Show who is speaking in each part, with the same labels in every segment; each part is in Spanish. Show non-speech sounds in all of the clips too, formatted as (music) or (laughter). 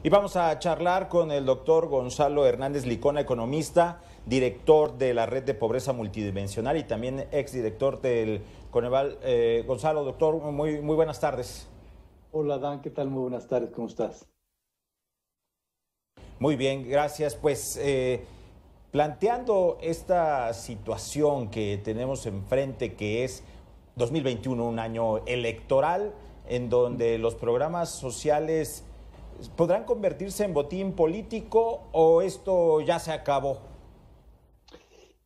Speaker 1: Y vamos a charlar con el doctor Gonzalo Hernández Licona, economista, director de la Red de Pobreza Multidimensional y también exdirector del Coneval. Eh, Gonzalo, doctor, muy, muy buenas tardes.
Speaker 2: Hola, Dan, ¿qué tal? Muy buenas tardes, ¿cómo estás?
Speaker 1: Muy bien, gracias. Pues eh, planteando esta situación que tenemos enfrente, que es 2021, un año electoral, en donde los programas sociales podrán convertirse en botín político o esto ya se acabó?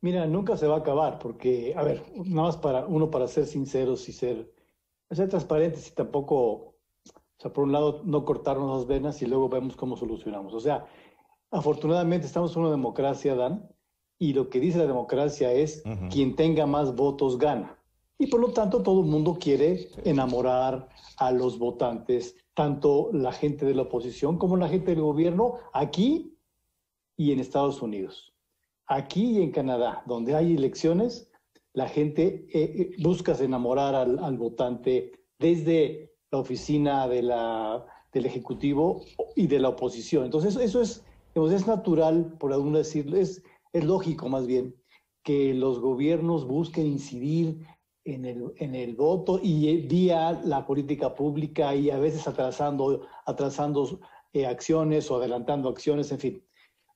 Speaker 2: Mira, nunca se va a acabar, porque, a ver, nada más para uno para ser sinceros y ser, ser transparentes y tampoco, o sea, por un lado, no cortarnos las venas y luego vemos cómo solucionamos. O sea, afortunadamente estamos en una democracia, Dan, y lo que dice la democracia es quien tenga más votos gana. Y por lo tanto todo el mundo quiere enamorar a los votantes, tanto la gente de la oposición como la gente del gobierno, aquí y en Estados Unidos. Aquí y en Canadá, donde hay elecciones, la gente eh, eh, busca enamorar al, votante desde la oficina de del Ejecutivo y de la oposición. Entonces, eso es, es natural, por alguno decirlo, es, es lógico más bien, que los gobiernos busquen incidir en el, en el voto y vía la política pública y a veces atrasando, atrasando eh, acciones o adelantando acciones, en fin.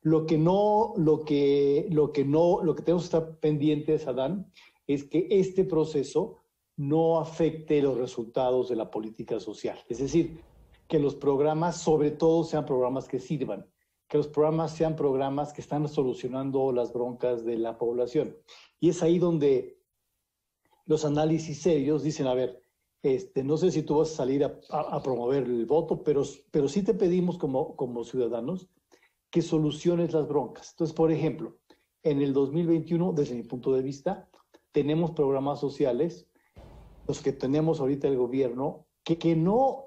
Speaker 2: Lo que no, lo que, lo que no, lo que tenemos que estar pendientes, Adán, es que este proceso no afecte los resultados de la política social. Es decir, que los programas, sobre todo, sean programas que sirvan, que los programas sean programas que están solucionando las broncas de la población. Y es ahí donde los análisis serios dicen, a ver, este, no sé si tú vas a salir a, promover el voto, pero, pero sí te pedimos como, como ciudadanos que soluciones las broncas. Entonces, por ejemplo, en el 2021, desde mi punto de vista, tenemos programas sociales, los que tenemos ahorita el gobierno, que, que no,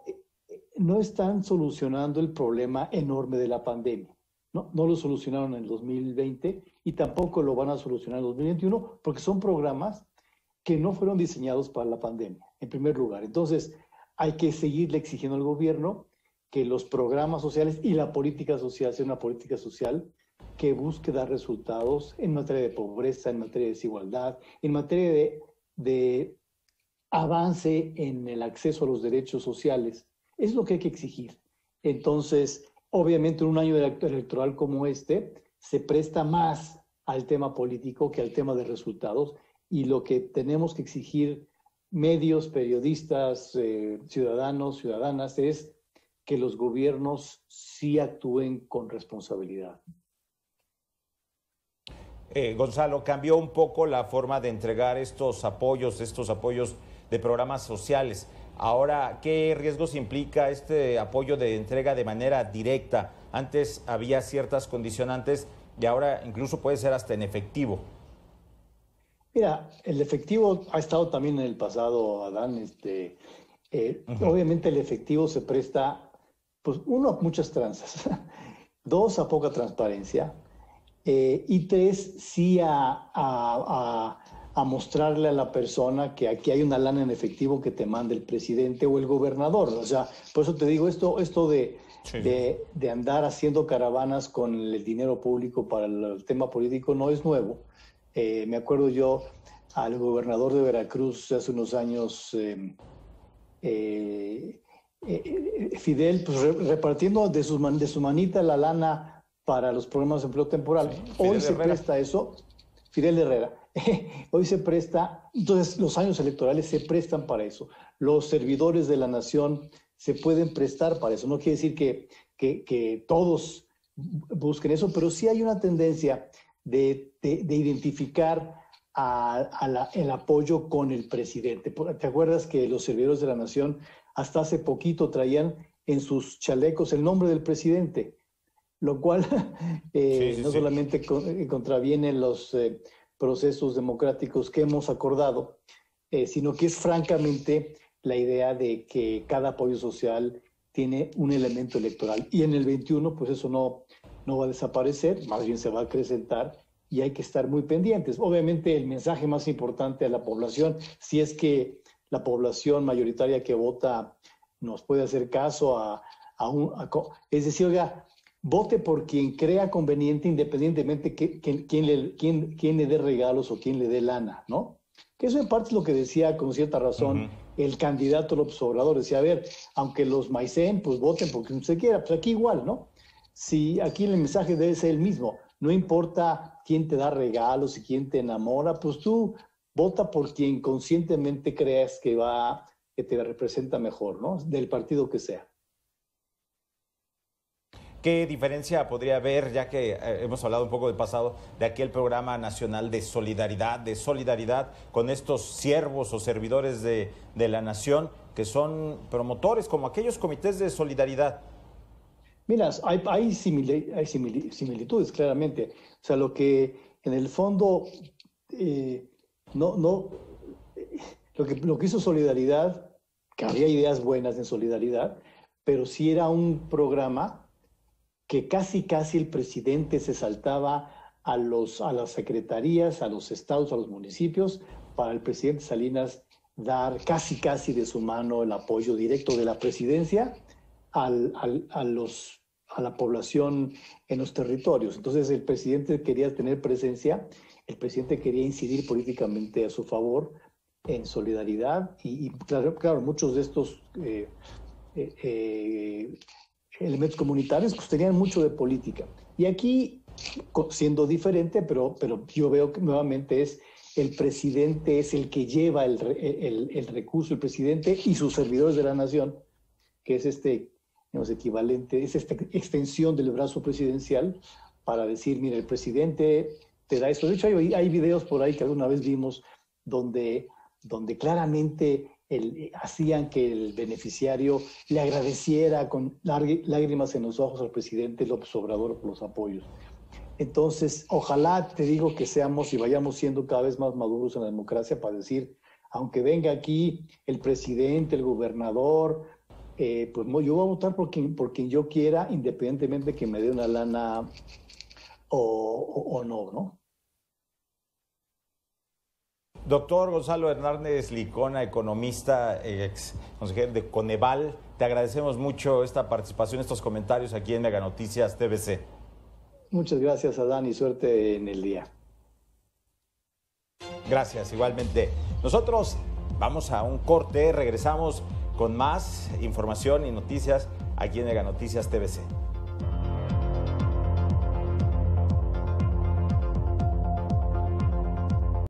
Speaker 2: no están solucionando el problema enorme de la pandemia. No, no lo solucionaron en el 2020 y tampoco lo van a solucionar en el 2021 porque son programas que no fueron diseñados para la pandemia, en primer lugar. Entonces, hay que seguirle exigiendo al gobierno que los programas sociales y la política social sea una política social que busque dar resultados en materia de pobreza, en materia de desigualdad, en materia de, de avance en el acceso a los derechos sociales. Es lo que hay que exigir. Entonces, obviamente, en un año electoral como este, se presta más al tema político que al tema de resultados y lo que tenemos que exigir medios, periodistas, eh, ciudadanos, ciudadanas, es que los gobiernos sí actúen con responsabilidad.
Speaker 1: Eh, Gonzalo, cambió un poco la forma de entregar estos apoyos, estos apoyos de programas sociales. Ahora, ¿qué riesgos implica este apoyo de entrega de manera directa? Antes había ciertas condicionantes y ahora incluso puede ser hasta en efectivo.
Speaker 2: Mira, el efectivo ha estado también en el pasado, Adán. Este, eh, Obviamente el efectivo se presta, pues uno, a muchas tranzas, (laughs) dos, a poca transparencia, eh, y tres, sí a, a, a, mostrarle a la persona que aquí hay una lana en efectivo que te manda el presidente o el gobernador. O sea, por eso te digo, esto, esto de, de, de andar haciendo caravanas con el dinero público para el tema político no es nuevo eh, me acuerdo yo al gobernador de Veracruz hace unos años, em, eh, eh, Fidel, pues repartiendo de su, de su manita la lana para los programas de empleo temporal. Hoy se presta eso, Fidel Herrera. (laughs) Hoy se presta, entonces los años electorales se prestan para eso. Los servidores de la nación se pueden prestar para eso. No quiere decir que, que, que todos busquen eso, pero sí hay una tendencia de, identificar el apoyo con el presidente. ¿Te acuerdas que los servidores de la nación hasta hace poquito traían en sus chalecos el nombre del presidente? Lo cual (laughs) eh, no solamente eh, contraviene los eh, procesos democráticos que hemos acordado, sino que es francamente la idea de que cada apoyo social tiene un elemento electoral. Y en el 21, pues eso no, no va a desaparecer, más bien se va a acrecentar y hay que estar muy pendientes. Obviamente el mensaje más importante a la población, si es que la población mayoritaria que vota nos puede hacer caso a, a un... es decir, oiga, vote por quien crea conveniente independientemente que, quién, le, quién, quién le dé regalos o quién le dé lana, ¿no? Que eso en parte es lo que decía con cierta razón el candidato López Obrador. Decía, a ver, aunque los maicen, pues voten por quien se quiera, pues aquí igual, ¿no? Si aquí el mensaje debe ser el mismo, no importa quién te da regalos y quién te enamora, pues tú vota por quien conscientemente creas que va, que te representa mejor, ¿no? Del partido que sea.
Speaker 1: ¿Qué diferencia podría haber, ya que eh, hemos hablado un poco del pasado, de aquel programa nacional de solidaridad, de solidaridad con estos siervos o servidores de, la nación que son promotores, como aquellos comités de solidaridad?
Speaker 2: Mira, hay, hay, similitudes, claramente. O sea, lo que en el fondo, eh, no, no, lo que, lo que hizo Solidaridad, que había ideas buenas en Solidaridad, pero sí era un programa que casi casi el presidente se saltaba a, los, a las secretarías, a los estados, a los municipios, para el presidente Salinas dar casi casi de su mano el apoyo directo de la presidencia al, a, los, a la población en los territorios. Entonces el presidente quería tener presencia, el presidente quería incidir políticamente a su favor en solidaridad y, claro, muchos de estos eh, eh, eh, elementos comunitarios pues tenían mucho de política. Y aquí, siendo diferente, pero, pero yo veo que nuevamente es el presidente es el que lleva el, el recurso, el presidente y sus servidores de la nación, que es este digamos, equivalente, es esta extensión del brazo presidencial para decir, mira, el presidente te da esto. De hecho, hay, hay videos por ahí que alguna vez vimos donde, donde claramente el, hacían que el beneficiario le agradeciera con lágrimas en los ojos al presidente López Obrador por los apoyos. Entonces, ojalá te digo que seamos y vayamos siendo cada vez más maduros en la democracia para decir, aunque venga aquí el presidente, el gobernador, eh, pues yo voy a votar por quien, por quien yo quiera, independientemente de que me dé una lana o no, ¿no?
Speaker 1: Doctor Gonzalo Hernández Licona, economista, ex consejero de Coneval, te agradecemos mucho esta participación, estos comentarios aquí en Mega Noticias TVC.
Speaker 2: Muchas gracias, Adán, y suerte en el día.
Speaker 1: Gracias, igualmente. Nosotros vamos a un corte, regresamos con más información y noticias aquí en Mega Noticias TVC.